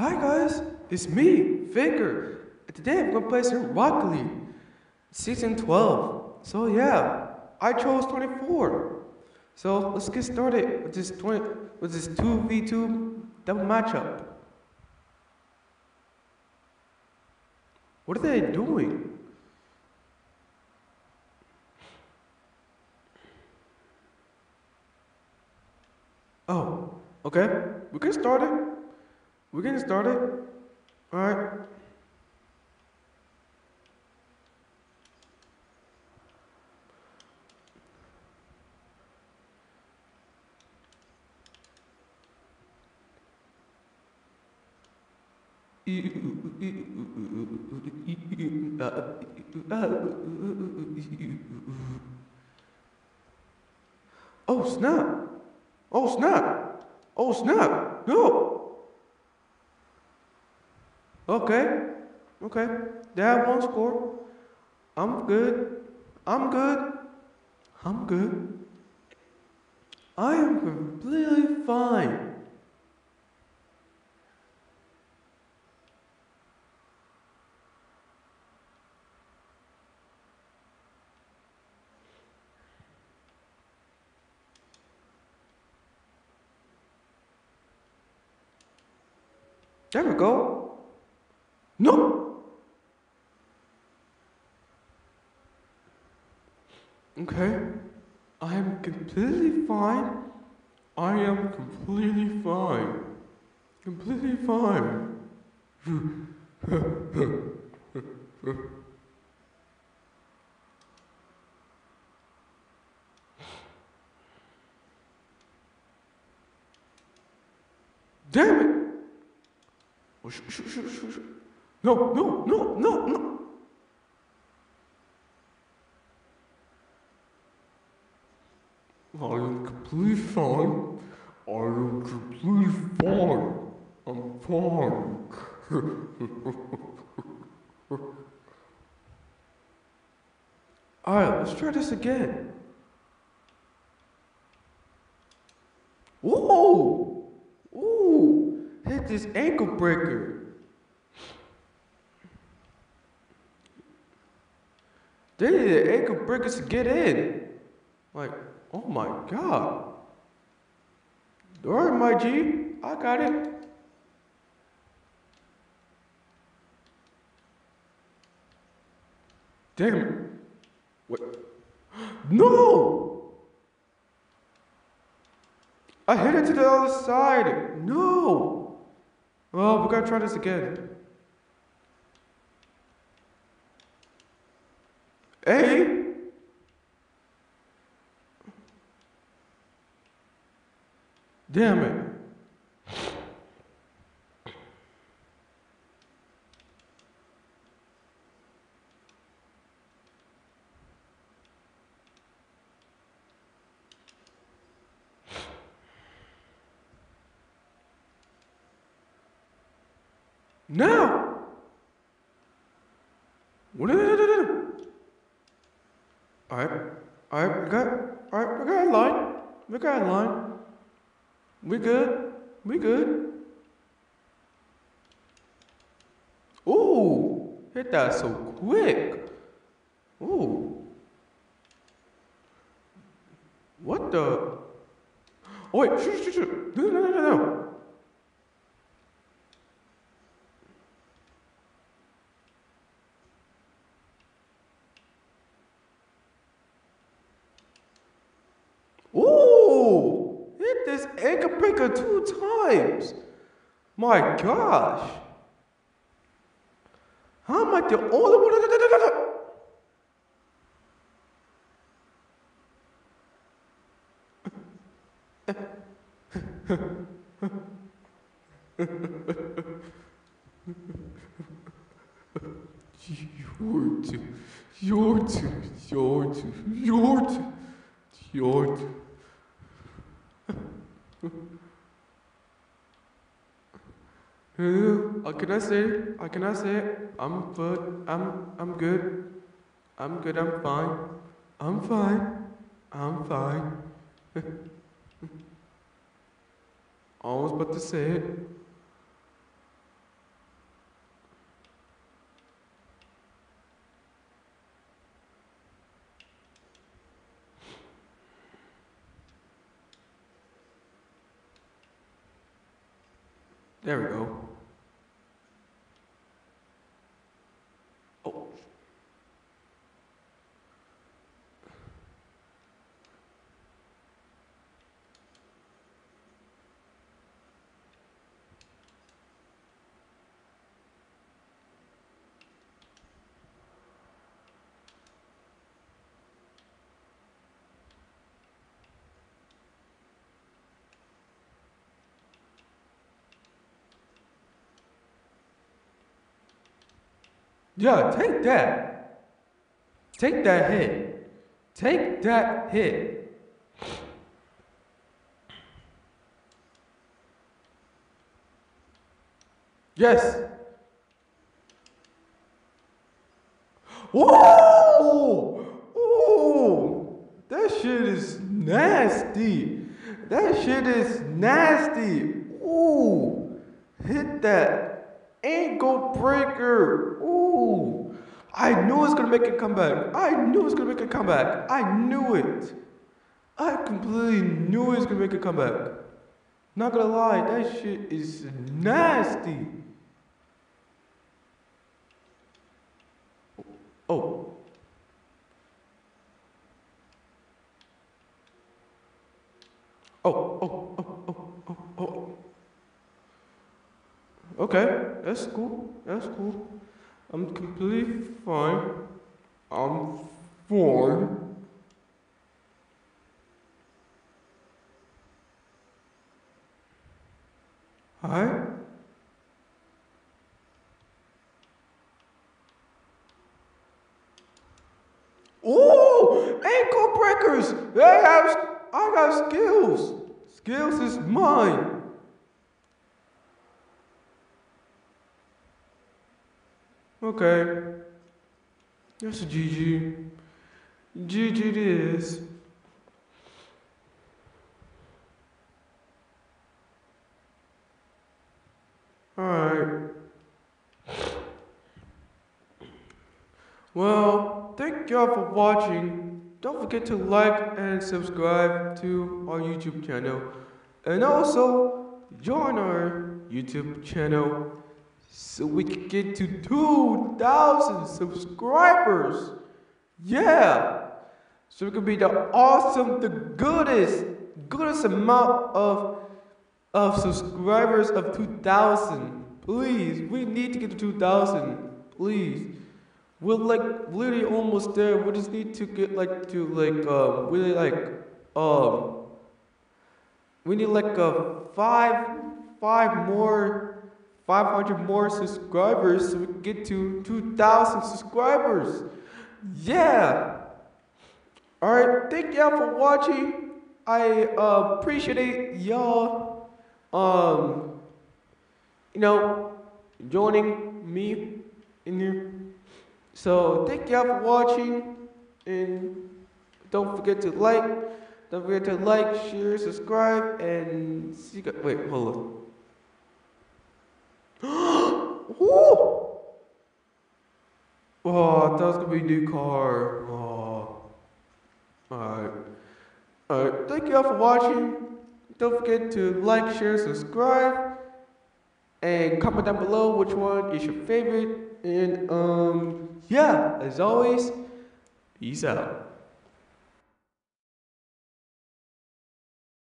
Hi guys, it's me, Faker. Today I'm gonna play some Rocket League, season 12. So yeah, I chose 24. So let's get started with this 20 with this 2v2 double matchup. What are they doing? Oh, okay. We can start it. We can start it. All right. Oh snap! Oh snap! Oh snap! No! Okay, okay. They have one score. I'm good. I'm good. I'm good. I am completely fine. There we go. No. Okay. I am completely fine. I am completely fine. Completely fine. Damn it! Oh, No, no, no, no, no. I completely fine. I am completely fine. I'm fine. Alright, let's try this again. Whoa! Ooh! Hit this ankle breaker. They need ankle breakers to get in. Like, oh my god. Alright, my G, I got it. Damn it. What? No! I hit it to the other side. No! Well, we gotta try this again. Hey! Damn it. Now! What alright, we got, alright, we got a line. We got a line. We good. We good. Ooh, hit that so quick. Ooh. What the? Oh wait, shoot, shoot, shoot. No, no, no, no, no. Ooh, hit this ankle breaker two times. My gosh. How am I the only one? Yort, yort, yort, yort, Uh, can I say it? Uh, can I say? I'm good. I'm I'm good. I'm good. I'm fine. I'm fine. I'm fine. I was about to say it. There we go. Oh. Yeah, take that. Take that hit. Take that hit. Yes. Whoa! Ooh! That shit is nasty. That shit is nasty. Ooh! Hit that ankle breaker. Ooh! I knew it was gonna make a comeback. I knew it was gonna make a comeback. I knew it. I completely knew it was gonna make a comeback. Not gonna lie, that shit is nasty. Oh. Oh, oh, oh, oh, oh, oh. Okay, that's cool. That's cool. I'm completely fine. I'm fine. Hi. Ooh, ankle breakers. They have. I got skills. Skills is mine. Okay. That's a GG. GG it is. Alright. Well, thank y'all for watching. Don't forget to like and subscribe to our YouTube channel. And also, join our YouTube channel so we can get to 2,000 subscribers. Yeah. So we can be the awesome, the goodest, goodest amount of of subscribers of 2,000. Please, we need to get to 2,000. Please. We're like literally almost there. We just need to get like to like um really like um we need like a five five more 500 more subscribers so we get to 2,000 subscribers. Yeah. All right. Thank y'all for watching. I uh, appreciate y'all, um, you know, joining me in here. So thank y'all for watching, and don't forget to like, don't forget to like, share, subscribe, and see. You wait, hold on. oh! Oh, that was gonna be a new car. Oh. Alright. Alright, thank you all for watching. Don't forget to like, share, subscribe, and comment down below which one is your favorite. And um yeah, as always, peace out.